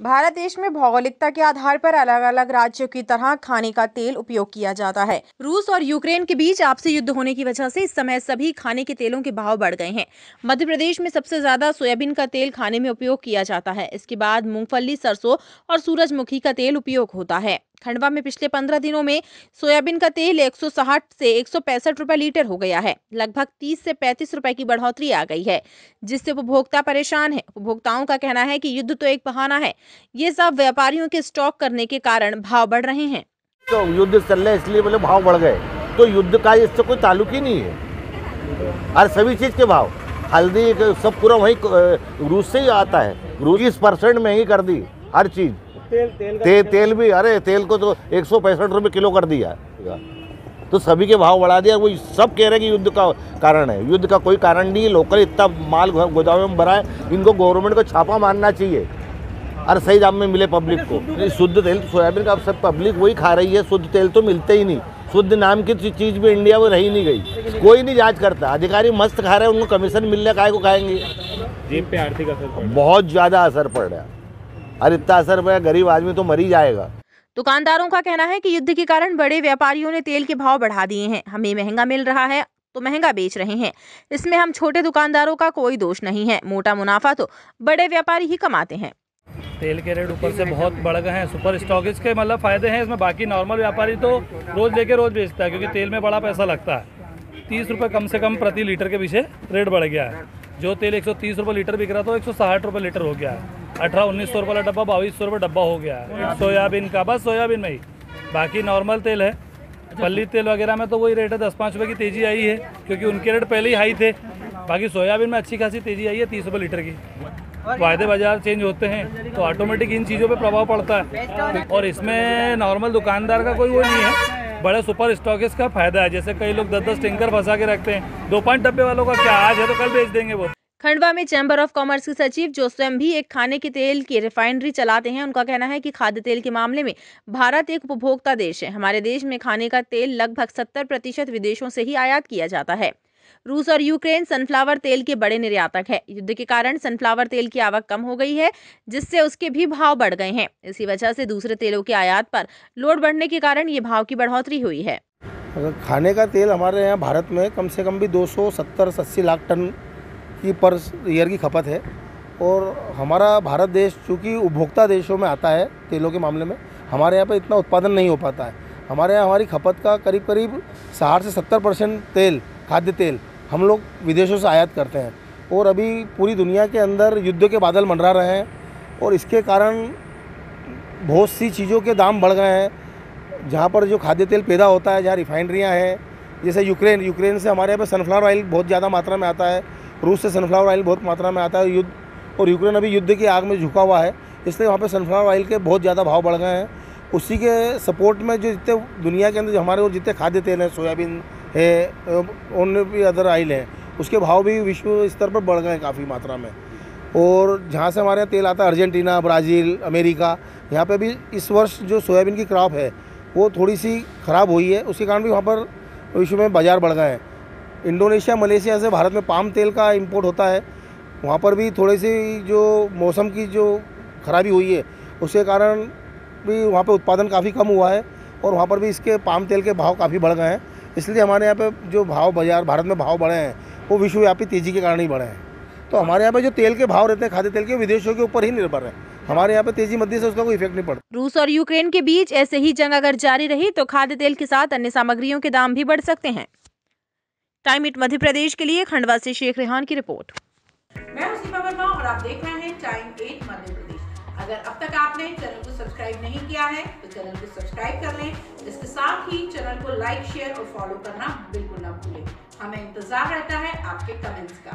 भारत देश में भौगोलिकता के आधार पर अलग अलग राज्यों की तरह खाने का तेल उपयोग किया जाता है। रूस और यूक्रेन के बीच आपसी युद्ध होने की वजह से इस समय सभी खाने के तेलों के भाव बढ़ गए हैं। मध्य प्रदेश में सबसे ज़्यादा सोयाबीन का तेल खाने में उपयोग किया जाता है। इसके बाद मूंगफली, सरसों और सूरजमुखी का तेल उपयोग होता है। खंडवा में पिछले पंद्रह दिनों में सोयाबीन का तेल 160 से एक रुपए लीटर हो गया है। लगभग 30 से 35 रुपए की बढ़ोतरी आ गई है, जिससे उपभोक्ता परेशान है। उपभोक्ताओं का कहना है कि युद्ध तो एक बहाना है। ये सब व्यापारियों के स्टॉक करने के कारण भाव बढ़ रहे हैं। तो युद्ध चल रहे इसलिए बोले भाव बढ़ गए। तो युद्ध का इससे कोई ताल्लुक ही नहीं है। और सभी चीज़ के भाव। हल्दी, सब पूरा वही रूस से ही आता है। रूस परसेंट महँगी कर दी, हर चीज़। तेल तेल ते, तेल भी अरे तेल को तो एक सौ पैंसठ रुपये किलो कर दिया तो सभी के भाव बढ़ा दिया वो सब कह रहे हैं कि युद्ध का कारण है। युद्ध का कोई कारण नहीं है लोकल इतना माल गोदाम में भरा है इनको गवर्नमेंट को छापा मारना चाहिए। और सही दाम में मिले पब्लिक को। शुद्ध तेल सोयाबीन का अब सब पब्लिक वही खा रही है शुद्ध तेल तो मिलते ही नहीं। शुद्ध नाम की चीज़ भी इंडिया में रही नहीं गई। कोई नहीं जाँच करता। अधिकारी मस्त खा रहे हैं उनको कमीशन मिलने का को खाएँगे जेब पे आर्थिक असर बहुत ज़्यादा असर पड़ रहा है। और इतना असर पड़ा गरीब आदमी तो मर ही जाएगा। दुकानदारों का कहना है कि युद्ध के कारण बड़े व्यापारियों ने तेल के भाव बढ़ा दिए हैं। हमें महँगा मिल रहा है तो महँगा बेच रहे हैं। इसमें हम छोटे दुकानदारों का कोई दोष नहीं है। मोटा मुनाफा तो बड़े व्यापारी ही कमाते हैं। तेल के रेट ऊपर से बहुत बढ़ गए हैं। सुपर स्टॉकिस के मतलब फ़ायदे हैं इसमें बाकी नॉर्मल व्यापारी तो रोज लेके रोज बेचता है क्योंकि तेल में बड़ा पैसा लगता है। तीस रुपये कम से कम प्रति लीटर के पीछे रेट बढ़ गया है। जो तेल एक सौ तीस रुपये लीटर बिक रहा था एक सौ साठ रुपये लीटर हो गया है। अठारह उन्नीस सौ रुपये वाला डब्बा बाईस सौ रुपये डब्बा हो गया। है। सोयाबीन का बस सोयाबीन में ही। बाकी नॉर्मल तेल है। पल्ली तेल वगैरह में तो वही रेट है दस पाँच रुपये की तेज़ी आई है क्योंकि उनके रेट पहले ही हाई थे। बाकी सोयाबीन में अच्छी खासी तेज़ी आई है तीस रुपये लीटर की। वायदे बाज़ार चेंज होते हैं तो ऑटोमेटिक इन चीज़ों पे प्रभाव पड़ता है। और इसमें नॉर्मल दुकानदार का कोई वो नहीं है। बड़े सुपर स्टॉकिस का फ़ायदा है जैसे कई लोग दस दस टेंकर फंसा के रखते हैं। दो पाँच डब्बे वालों का क्या आज है तो कल बेच देंगे वो। खंडवा में चैम्बर ऑफ़ कॉमर्स के सचिव जो स्वयं भी एक खाने के तेल की रिफाइनरी चलाते हैं, उनका कहना है कि खाद्य तेल के मामले में भारत एक उपभोक्ता देश है। हमारे देश में खाने का तेल लगभग सत्तर प्रतिशत विदेशों से ही आयात किया जाता है। रूस और यूक्रेन सनफ्लावर तेल के बड़े निर्यातक है। युद्ध के कारण सनफ्लावर तेल की आवक कम हो गई है, जिससे उसके भी भाव बढ़ गए हैं। इसी वजह से दूसरे तेलों के आयात पर लोड बढ़ने के कारण ये भाव की बढ़ोतरी हुई है। अगर खाने का तेल हमारे यहाँ भारत में कम से कम भी दो सौ सत्तर लाख टन की पर ईयर की खपत है और हमारा भारत देश चूँकि उपभोक्ता देशों में आता है तेलों के मामले में, हमारे यहाँ पर इतना उत्पादन नहीं हो पाता है। हमारे यहाँ हमारी खपत का करीब करीब साठ से सत्तर परसेंट तेल, खाद्य तेल हम लोग विदेशों से आयात करते हैं और अभी पूरी दुनिया के अंदर युद्ध के बादल मंडरा रहे हैं और इसके कारण बहुत सी चीज़ों के दाम बढ़ गए हैं। जहाँ पर जो खाद्य तेल पैदा होता है, जहाँ रिफाइनरियाँ हैं, जैसे यूक्रेन यूक्रेन से हमारे यहाँ पर सनफ्लावर ऑयल बहुत ज़्यादा मात्रा में आता है। रूस से सनफ्लावर ऑयल बहुत मात्रा में आता है, युद्ध और यूक्रेन अभी युद्ध की आग में झुका हुआ है, इसलिए वहाँ पर सनफ्लावर ऑयल के बहुत ज़्यादा भाव बढ़ गए हैं। उसी के सपोर्ट में जो जितने दुनिया के अंदर हमारे और जितने खाद्य तेल हैं, सोयाबीन है और भी अदर ऑयल हैं, उसके भाव भी विश्व स्तर पर बढ़ गए हैं काफ़ी मात्रा में। और जहाँ से हमारे यहाँ तेल आता है, अर्जेंटीना, ब्राज़ील, अमेरिका, यहाँ पे भी इस वर्ष जो सोयाबीन की क्रॉप है, वो थोड़ी सी ख़राब हुई है उसके कारण भी वहाँ पर विश्व में बाज़ार बढ़ गए हैं। इंडोनेशिया, मलेशिया से भारत में पाम तेल का इंपोर्ट होता है। वहाँ पर भी थोड़ी सी जो मौसम की जो खराबी हुई है, उसके कारण भी वहाँ पर उत्पादन काफ़ी कम हुआ है और वहाँ पर भी इसके पाम तेल के भाव काफ़ी बढ़ गए हैं। इसलिए हमारे यहाँ पे जो भाव बाज़ार, भारत में भाव बढ़े हैं, वो विश्वव्यापी तेज़ी के कारण ही बढ़े हैं। तो हमारे यहाँ पे जो तेल के भाव रहते हैं, खाद्य तेल के विदेशों के ऊपर ही निर्भर है। हमारे यहाँ पे तेज़ी मध्य से उसका कोई इफ़ेक्ट नहीं पड़ता। रूस और यूक्रेन के बीच ऐसे ही जंग अगर जारी रही तो खाद्य तेल के साथ अन्य सामग्रियों के दाम भी बढ़ सकते हैं। टाइम इट मध्य प्रदेश के लिए खंडवा से शेख रेहान की रिपोर्ट। मैं वर्मा और आप देख रहे हैं टाइम एट मध्य प्रदेश। अगर अब तक आपने चैनल को सब्सक्राइब नहीं किया है तो चैनल को सब्सक्राइब कर लें इसके साथ ही चैनल को लाइक, शेयर और फॉलो करना बिल्कुल ना भूलें। हमें इंतज़ार रहता है आपके कमेंट्स का।